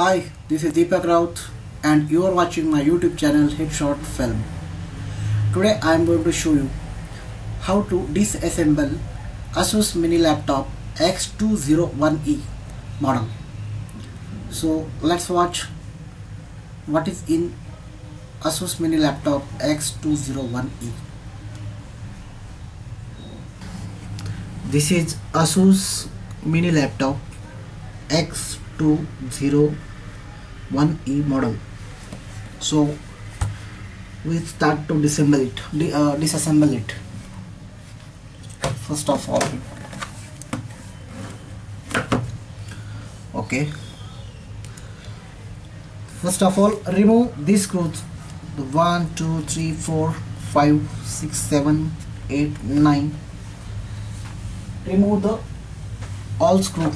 Hi, this is Deepak Raut and you are watching my YouTube channel Headshot Film. Today I am going to show you how to disassemble Asus mini laptop X201E model. So let's watch what is in Asus mini laptop X201E. This is Asus mini laptop X201E model. So we start to disassemble it. Di- uh, disassemble it. First of all, okay. First of all, remove these screws. The one, two, three, four, five, six, seven, eight, nine. Remove the all screw.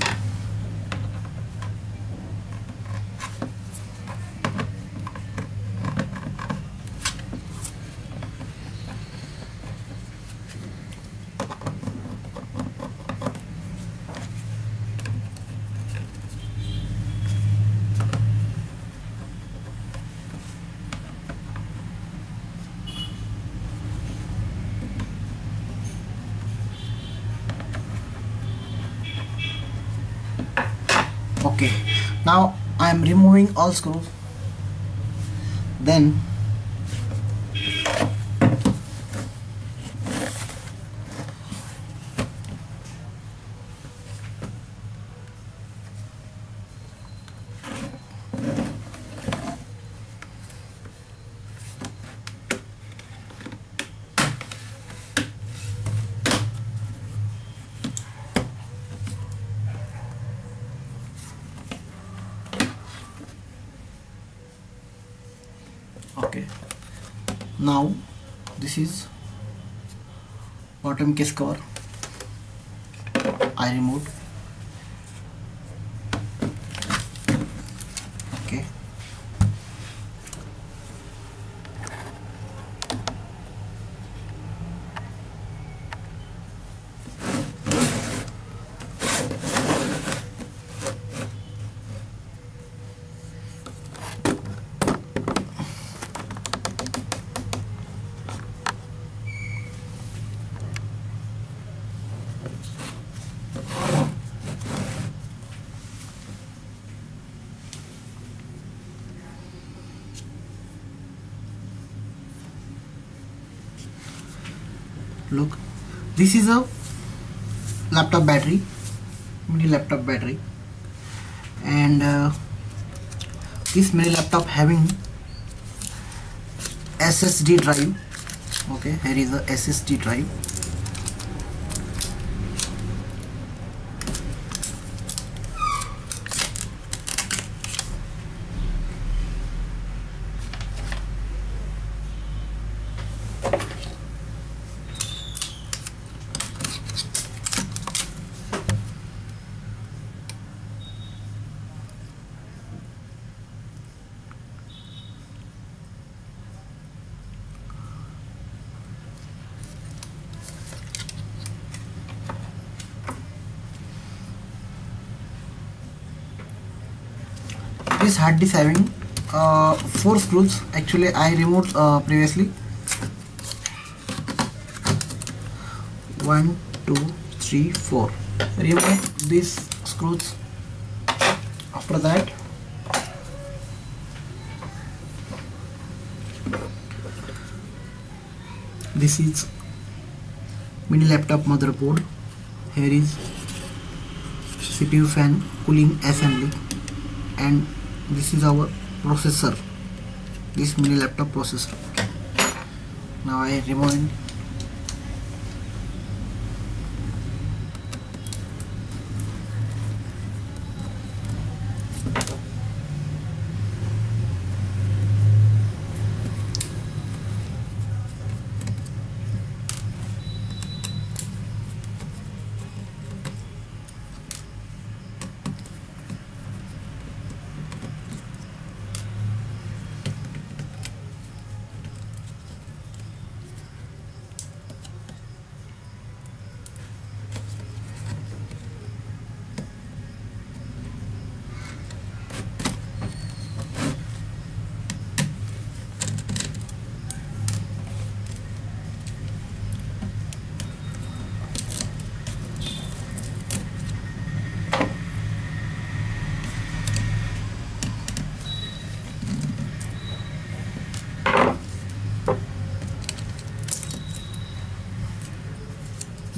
okay now I am removing all screws. Then okay now this is bottom case cover. I removed okay look this is a laptop battery mini laptop battery. And uh, this mini laptop having SSD drive okay here is a SSD drive this hard disk having uh, four screws. Actually I removed uh, previously. One two three four. Remove these screws. After that this is mini laptop motherboard. Here is CPU fan cooling assembly and this is our processor. This mini laptop processor. Now I remove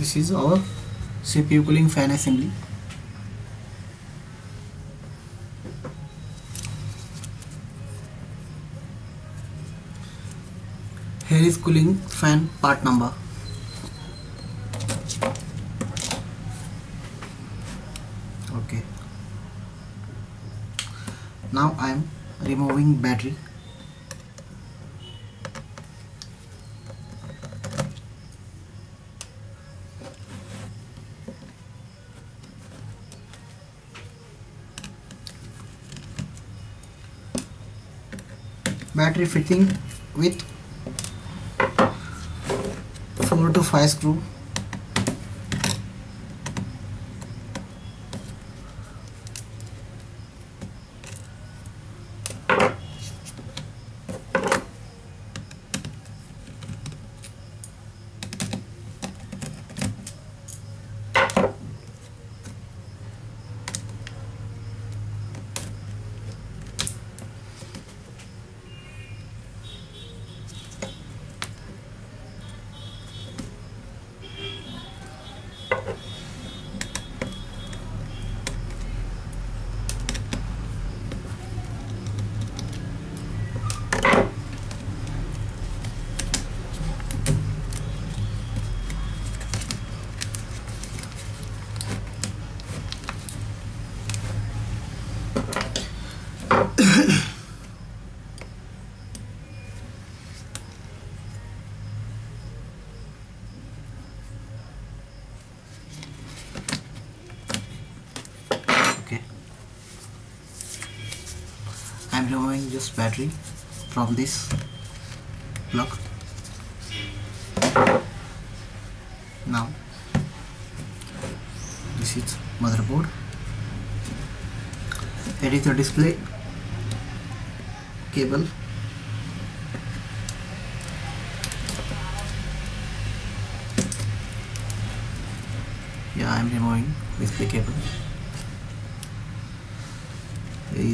this is our CPU cooling fan assembly. Here is cooling fan part number. Okay. Now I am removing battery battery fitting with 4 to 5 screw I'm removing this battery from this plug now this is motherboard. Here is the display cable. Yeah I'm removing display cable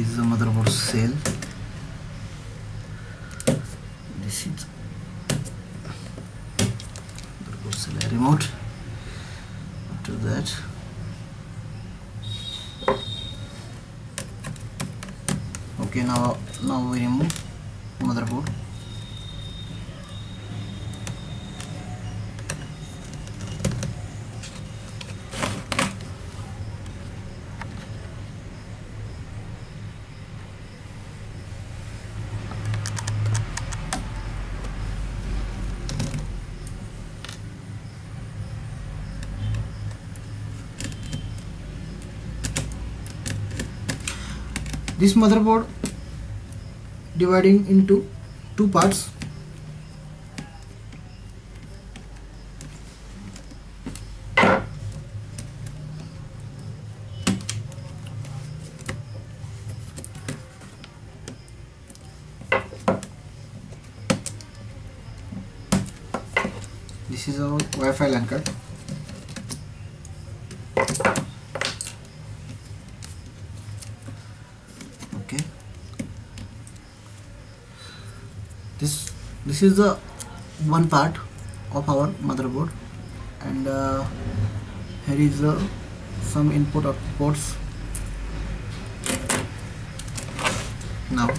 is the motherboard cell. This is motherboard cell remote. After that okay now now we remove motherboard this motherboard dividing into two parts. This is our Wi-Fi LAN card okay this this is the one part of our motherboard and uh, here is uh, some input of ports. Now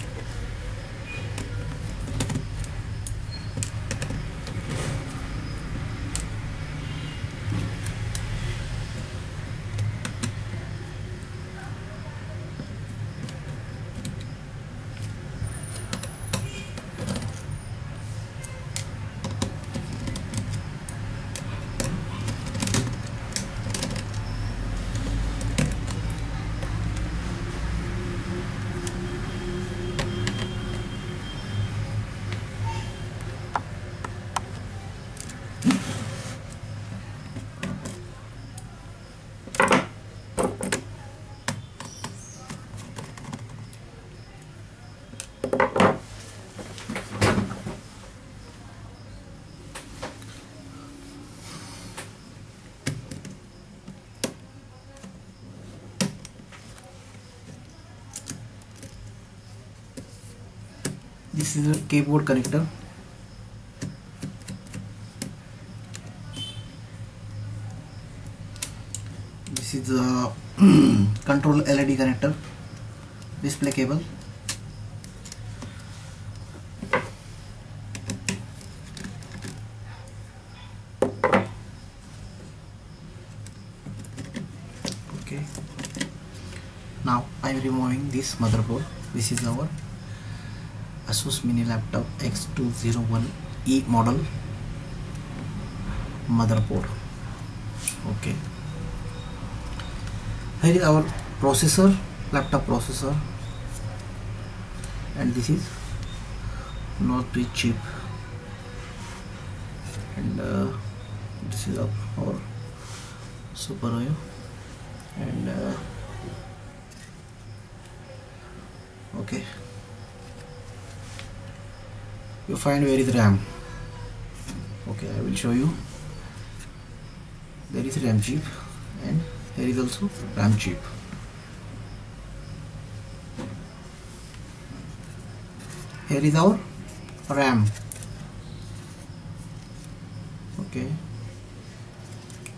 this is a keyboard connector. This is the control LED connector display cable. Okay. Now I am removing this motherboard. This is our Asus mini laptop X201E model motherboard. Okay. Here is our processor laptop processor. And this is North Bridge chip and uh, this is our super IO and uh, okay you find where is RAM. Okay I will show you. There is RAM chip and here is also RAM chip. Here is our RAM. Okay.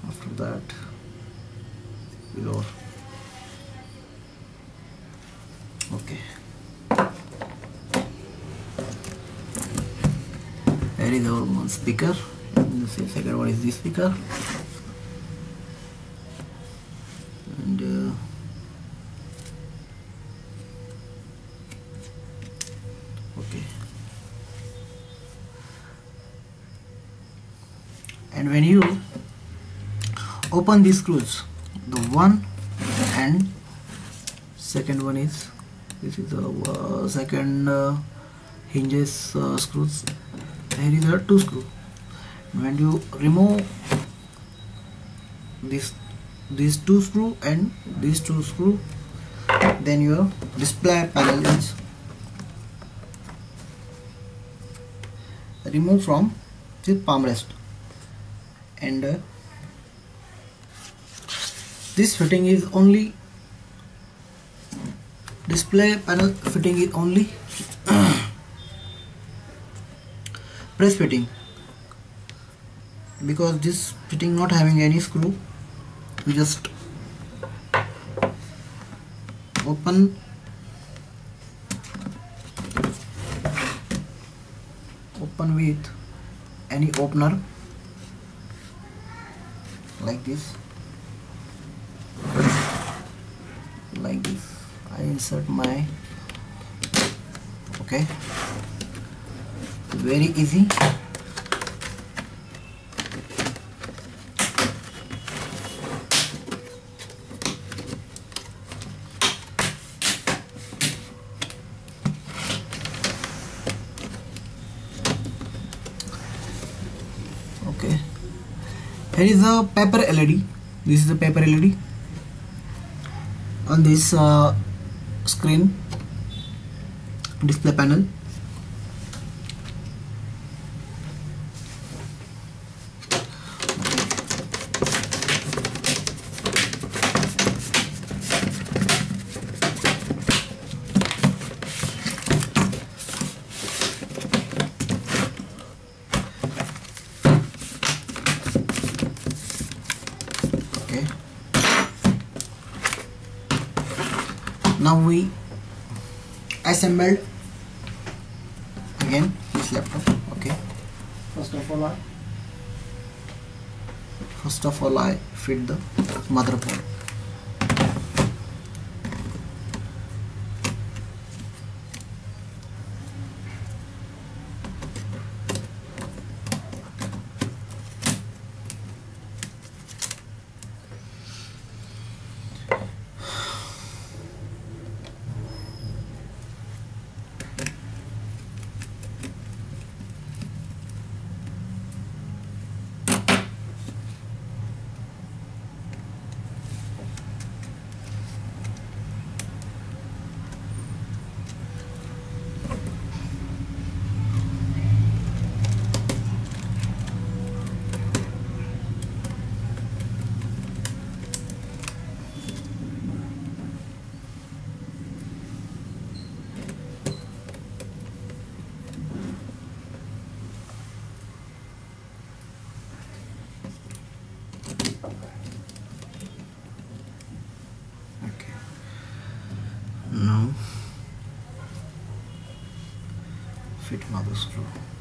After that below okay is our one speaker. And is second one is this speaker? And uh, okay. And when you open these screws the one and second one is this is the uh, second uh, hinges uh, screws here is a two screw. When you remove this these two screw and these two screw then your display panel is removed from the palm rest. And uh, this fitting is only display panel fitting is only press fitting. Because this fitting not having any screw we just open. Open with any opener like this. Like this. I insert my okay very easy. Okay. Here is a paper LED this is the paper LED on this uh, screen. Display panel okay now we assembled again this laptop okay. First of all I first of all I fit the motherboard fit another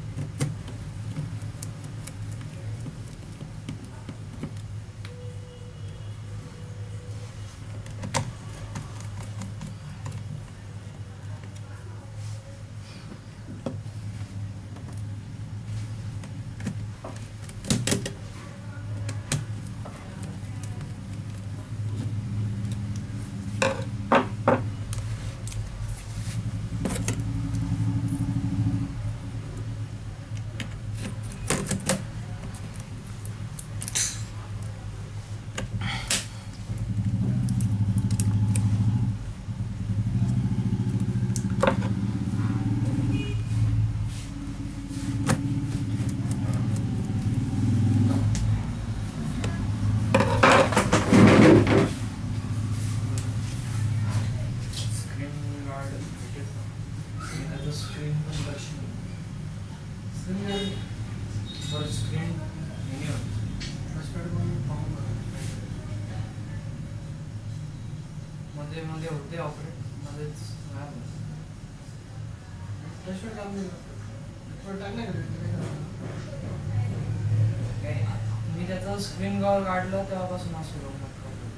मी त्याचं screen gall काढलं तेव्हापासून असं गंमत करतो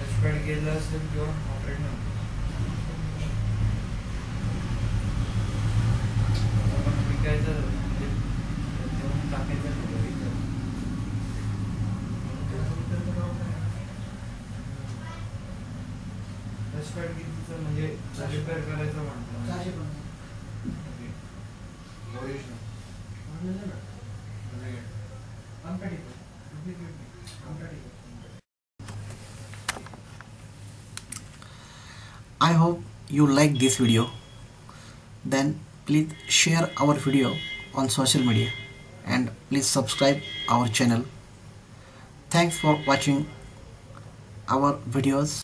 touchpad गेलं असेल किंवा operate नव्हतं. विकायचं टचपॅड कितीचं म्हणजे रिपेअर करायचं म्हटलं original I hope you like this video. Then please share our video on social media and please subscribe our channel. Thanks for watching our videos.